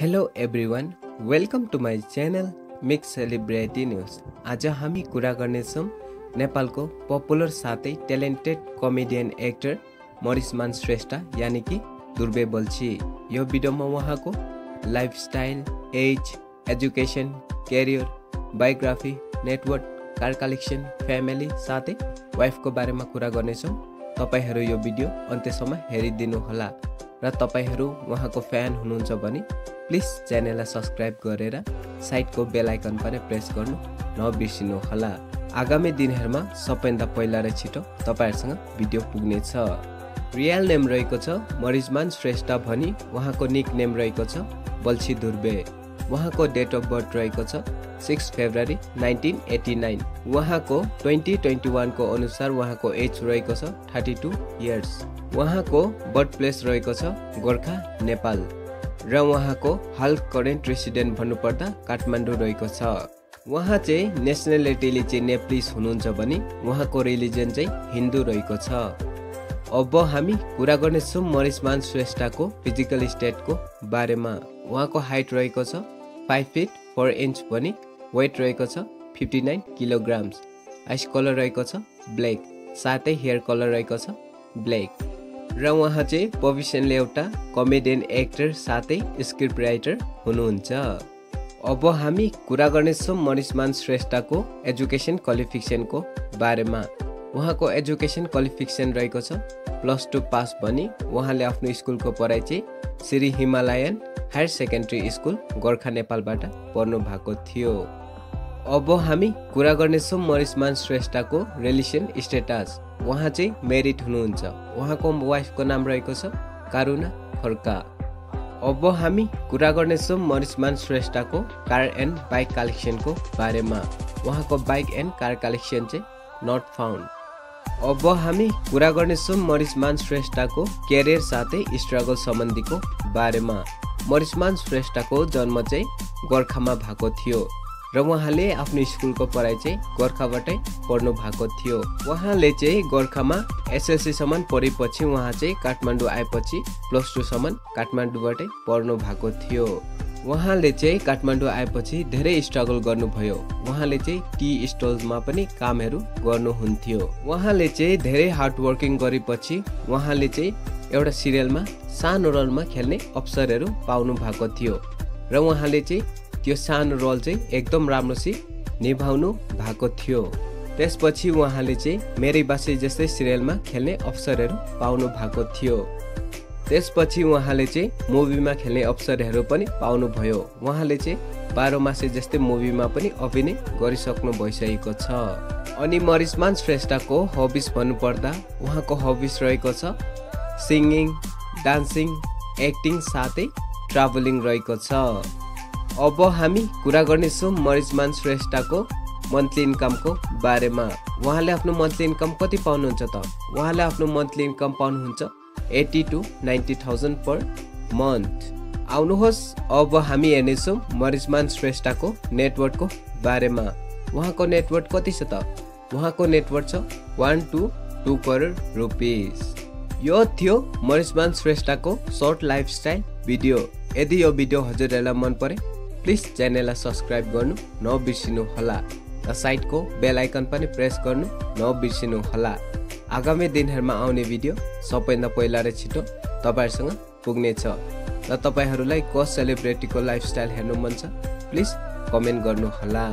Hello everyone welcome to my channel mix celebrity news आज हामी कुरा गर्नेछौँ नेपालको पपुलर साथै talented comedian actor Marisman Shrestha यानि कि दुर्बे बल्छी। यो भिडियोमा उहाँको lifestyle age education career biography network car collection family साथै वाइफको बारेमा कुरा गर्नेछौँ। तपाईँहरू यो भिडियो अन्त्यसम्म हेरिदिनुहोला र तपाईँहरू उहाँको फ्यान हुनुहुन्छ भने प्लिज च्यानललाई सब्सक्राइब गरेर साइडको बेल आइकन पनि प्रेस गर्नु नबिर्सिनु होला आगामी दिनहरूमा सबैभन्दा पहिला र छिटो तपाईँहरूसँग भिडियो पुग्नेछ। रियल नेम रहेको छ मरिजमान श्रेष्ठ भनी उहाँको निक नेम रहेको छ बल्छी धुर्बे उहाँको डेट अफ बर्थ रहेको छ six February nineteen eighty nine. उहाँको ट्वेन्टी ट्वेन्टी वानको अनुसार उहाँको एज रहेको छ थर्टी टू इयर्स। उहाँको बर्थ प्लेस रहेको छ गोर्खा नेपाल। र उहाँको हाल करेन्ट रेसिडेन्ट भन्नुपर्दा काठमाडौँ रहेको छ। उहाँ चाहिँ नेसनालिटीले चाहिँ नेप्लिस हुनुहुन्छ भने उहाँको रिलिजन चाहिँ हिन्दू रहेको छ। अब हामी कुरा गर्नेछौँ मरिसमान श्रेष्ठको फिजिकल स्टेटको बारेमा। उहाँको हाइट रहेको छ फाइभ फिट फोर इन्च भने वेट रहेको छ fifty nine kilograms eye colour रहेको छ ब्ल्याक साथै हेयर कलर रहेको छ ब्ल्याक र उहाँ चाहिँ प्रोफेसनले एउटा कमेडियन एक्टर साथै स्क्रिप्ट राइटर हुनुहुन्छ। अब हामी कुरा गर्नेछौँ मनिषमान श्रेष्ठको एजुकेसन क्वालिफिकेसनको बारेमा। उहाँको एजुकेसन क्वालिफिकेसन रहेको छ प्लस टू पास भनी उहाँले आफ्नो स्कुलको पढाइ चाहिँ Shri Himalayan higher secondary school Gorkha नेपालबाट पढ्नु भएको थियो। अब हामी कुरा गर्नेछौँ मरिसमान श्रेष्ठको रिलेसन स्टेटस। उहाँ चाहिँ मेरिट हुनुहुन्छ। उहाँको वाइफको नाम रहेको छ कारुना खड्का। अब हामी कुरा गर्नेछौँ मरिसमान श्रेष्ठको कार एन्ड बाइक कलेक्सनको बारेमा। उहाँको बाइक एन्ड कार कलेक्सन चाहिँ नट फाउन्ड। अब हामी कुरा गर्नेछौँ मरिसमान श्रेष्ठको क्यारियर साथै स्ट्रगल सम्बन्धीको बारेमा। मरिसमान श्रेष्ठको जन्म चाहिँ गोर्खामा भएको थियो। र उहाँले आफ्नो स्कुलको पढाइ चाहिँ गोर्खाबाटै पढ्नु भएको थियो। उहाँले चाहिँ गोर्खामा एसएलसीसम्म पढेपछि उहाँ चाहिँ काठमाडौँ आएपछि प्लस टूसम्म काठमाडौँबाटै पढ्नु भएको थियो। उहाँले चाहिँ काठमाडौँ आएपछि धेरै स्ट्रगल गर्नुभयो। उहाँले चाहिँ टी स्टलमा पनि कामहरू गर्नुहुन्थ्यो। उहाँले चाहिँ धेरै हार्डवर्किङ गरेपछि उहाँले चाहिँ एउटा सिरियलमा सानो रोलमा खेल्ने अवसरहरू पाउनु भएको थियो। र उहाँले चाहिँ त्यो सानो रोल चाहिँ एकदम राम्रोसित निभाउनु भएको थियो। त्यसपछि उहाँले चाहिँ मेरै बासे जस्तै सिरियलमा खेल्ने अवसरहरू पाउनु भएको थियो। त्यसपछि उहाँले चाहिँ मुभीमा खेल्ने अवसरहरू पनि पाउनुभयो। उहाँले चाहिँ बाह्र मासे जस्तै मुभीमा पनि अभिनय गरिसक्नु भइसकेको छ। अनि मरिसमान श्रेष्ठको हबिस भन्नुपर्दा उहाँको हबिस रहेको छ सिङ्गिङ डान्सिङ एक्टिङ साथै ट्राभलिङ रहेको छ। अब हामी कुरा गर्नेछौँ मरिजमान श्रेष्ठको मन्थली इन्कमको बारेमा। उहाँले आफ्नो मन्थली इन्कम कति पाउनुहुन्छ त? उहाँले आफ्नो मन्थली इन्कम पाउनुहुन्छ eighty to ninety thousand per month. आउनुहोस् अब हामी हेर्नेछौँ मरिजमान श्रेष्ठको नेटवर्कको बारेमा। उहाँको नेटवर्क कति छ त? उहाँको नेटवर्क छ one two two crore rupees. यो थियो मरिजमान श्रेष्ठको सर्ट लाइफस्टाइल भिडियो। यदि यो भिडियो हजुरहरूलाई मन परे प्लिज च्यानललाई सब्सक्राइब गर्नु नबिर्सिनु होला र साइडको बेल आइकन पनि प्रेस गर्नु नबिर्सिनु होला आगामी दिनहरूमा आउने भिडियो सबैभन्दा पहिला र छिटो तपाईँहरूसँग पुग्नेछ र तपाईँहरूलाई कस सेलिब्रेटीको लाइफस्टाइल हेर्नु मन छ प्लिज कमेन्ट गर्नुहोला।